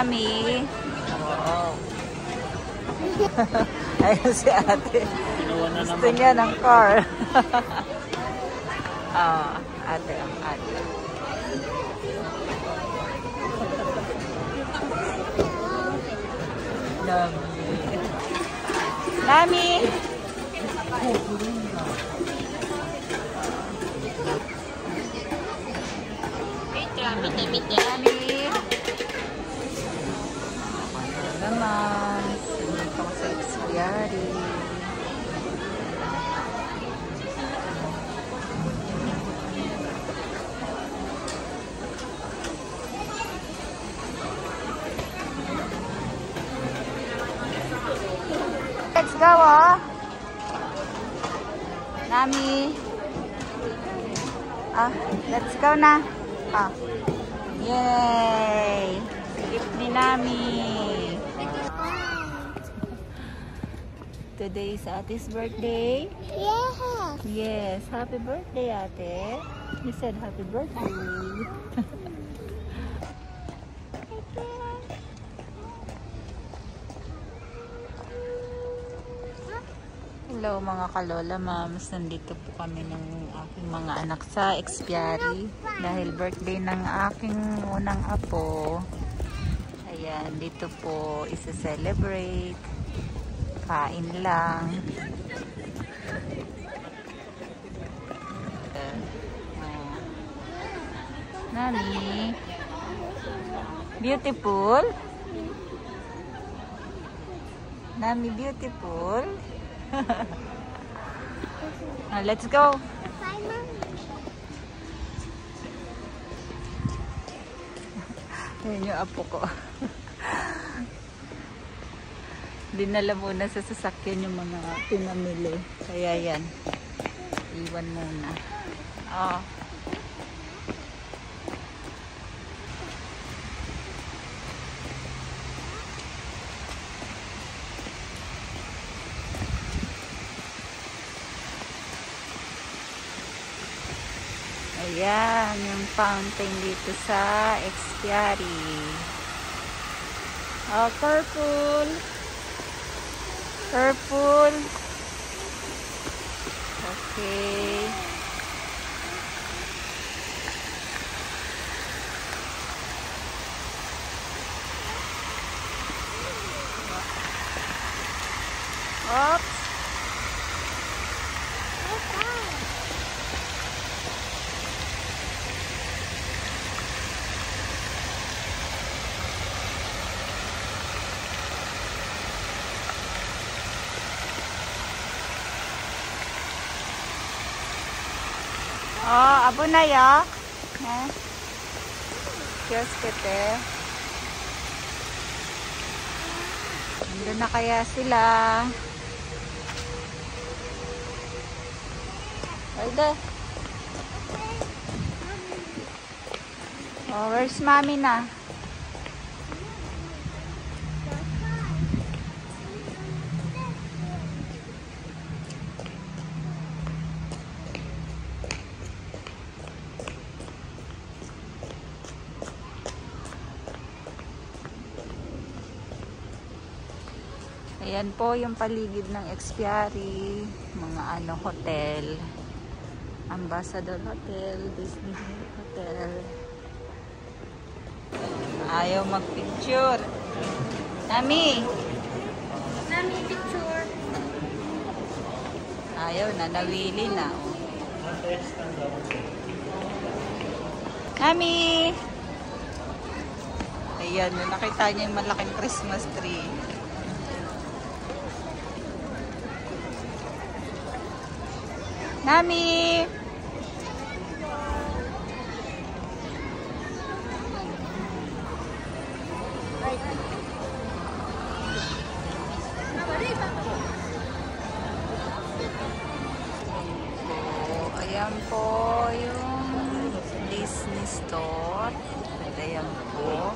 Nami. Wow. Ayun si ate. Gusto niya ng car. Ah, ate ang ate. Nami. Nami. Miti-miti. Nami. Ano naman? Dito ko sa Xpiari. Let's go, oh. Nami. Ah, let's go na. Ah. Yay! Gift ni Nami. Today is Ate's birthday. Yeah. Yes, happy birthday, Ate. You said happy birthday. Hello mga kalola, mams. Nandito po kami ng aking mga anak sa Expiari dahil birthday ng aking unang apo. Ayan, dito po isa-celebrate. Kain lang. Oh. Nani? Beautiful? Nami beautiful? Ah, let's go. Ayan yung apo ko. Dinala muna sa sasakyan yung mga pinamili. Kaya yan. Iwan muna. Oh. Ayan, yung fountain dito sa Expiari. Oh, purple. Purple. Okay. Oops. Oh, abo na ya. Eh. Kiosk kete. Nandun na kaya sila. Pwede. Oh, where's mommy na? Ayan po yung paligid ng Expiari, mga ano, hotel. Ambassador Hotel, Disney Hotel. Ayaw magpicture. Nami! Mommy, picture. Ayaw na, nawili na. Nami! Ayan, nakita niya yung malaking Christmas tree. Nami! So, ayan po yung Disney store. Ayan po.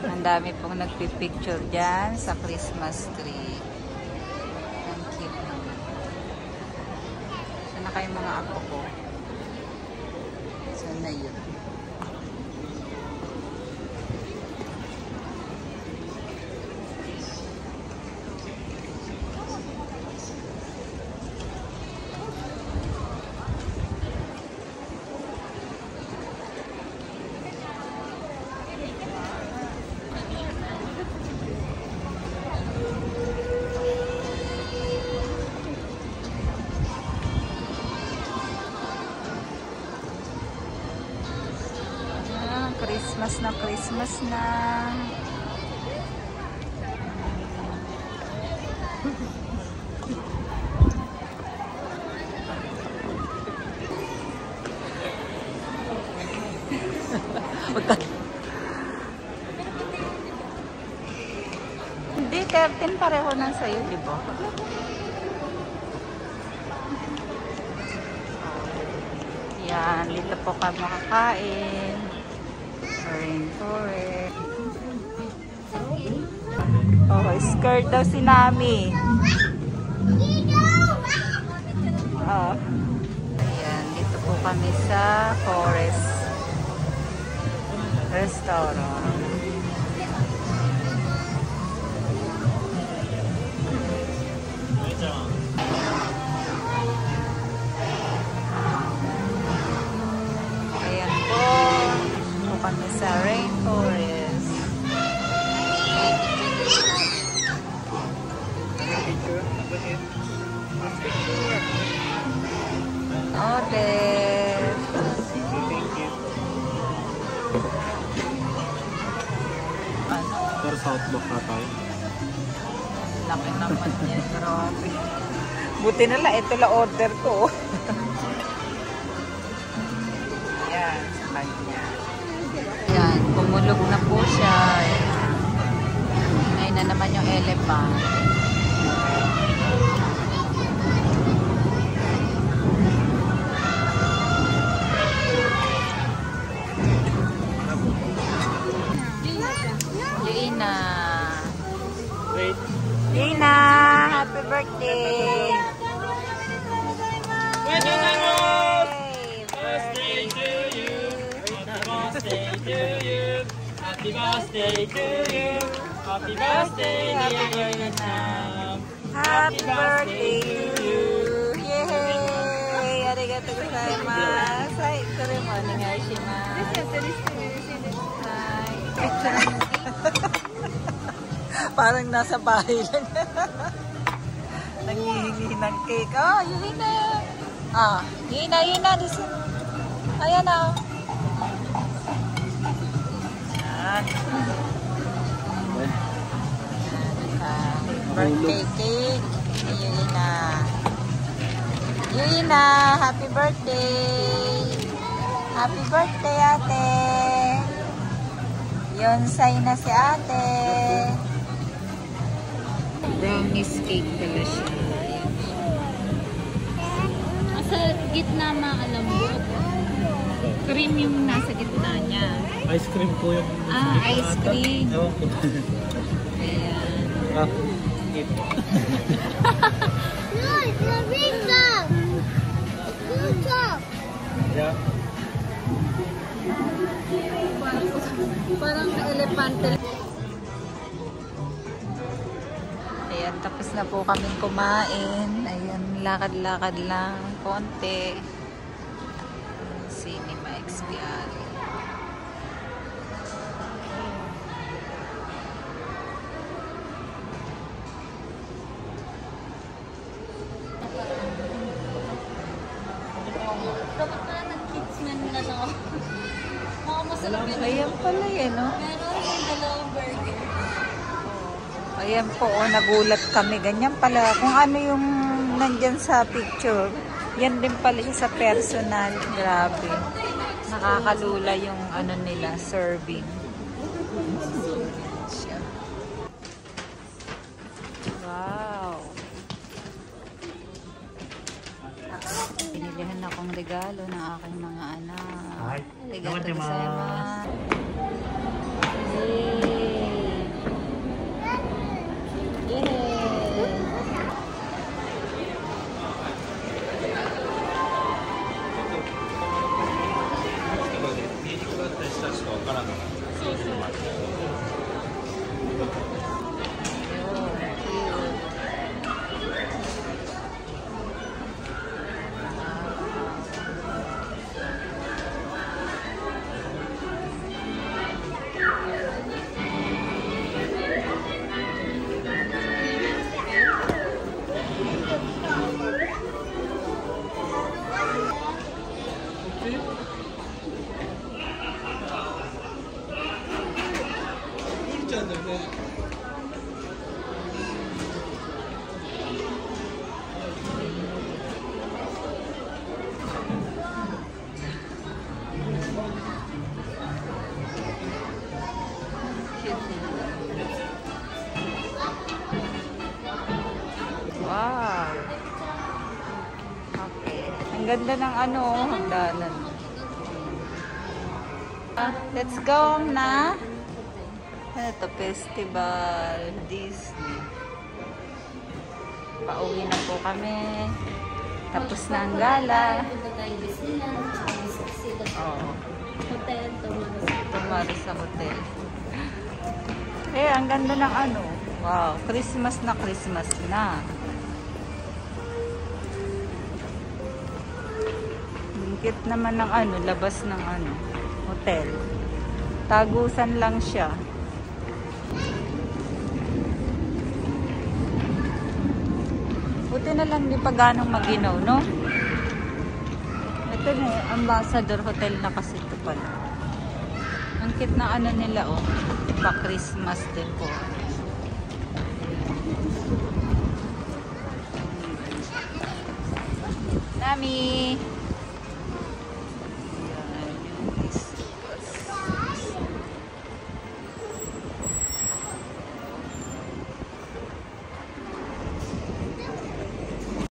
Ang dami pong nagpipicture dyan sa Christmas tree. Ang cute naman. Sana kayo mga apo ko? Saan na yun? Christmas na Christmas na. Hindi, 13 pareho na sa'yo, di ba? Yan, dito po kami makakain. Rainforest. Oh, skirt daw si Nami. Oh. Ayan, dito po kami sa Forest Restaurant. Outlook na tayo. Laki naman yan. Grabe. Buti na lang. Ito lang order ko. Yan. Sa kanya. Yan. Pumulog na po siya. Ayan. Ngayon na naman yung elephant. Birthday! Yay! Birthday to you. Happy birthday to you. Happy birthday to you. Happy birthday, dear Lina. Happy birthday to you! Yay! Arigato gozaimasu! Hai, kuremo onegaishimasu. Hai. Parang nasa bahay lang. Nangihingi ng cake. Oh, yun na. Ah, yun na, yun na. This Ayan na. Yan. Ah, birthday cake. Yun na. Yun na. Happy birthday. Happy birthday, ate. Yonsay na si ate. Brownies cake pala siya. Sa gitna maalambot. Cream yung nasa gitna niya. Ice cream po yung... Ah, ice cream. Ewan ko. Ayan. Ah, it. No, it's a pizza! Pizza! Yeah. Parang elepante. Ayan, tapos na po kaming kumain. Ayan, lakad-lakad lang. Konti. Cinema Expiali. Dapat pala nag-kids man na no. Mga masarap yun. Ayan pala yan, no? Meron yung dalawang burger. Ayan po, oh, nagulat kami. Ganyan pala. Kung ano yung nandyan sa picture, yan din pala siya sa personal. Grabe. Nakakalula yung ano nila, serving. Wow. Pinilihan akong regalo ng aking mga anak. Arigato Gozaimasu. Wow. Ang ganda ng ano, hagdanan. Uh, let's go na. Ano to? Festival Disney. Pauwi na po kami. Tapos na ang gala. Oo. hotel, tumara sa hotel. Eh, ang ganda ng ano. Wow, Christmas na Christmas na. Cute naman ng ano, labas ng ano, hotel. Tagusan lang siya. Buti na lang di pa ganong maginaw, no? Ito na, Ambassador Hotel na kasi ito pala. Ang cute na ano nila, oh. Pa Christmas din po. Nami!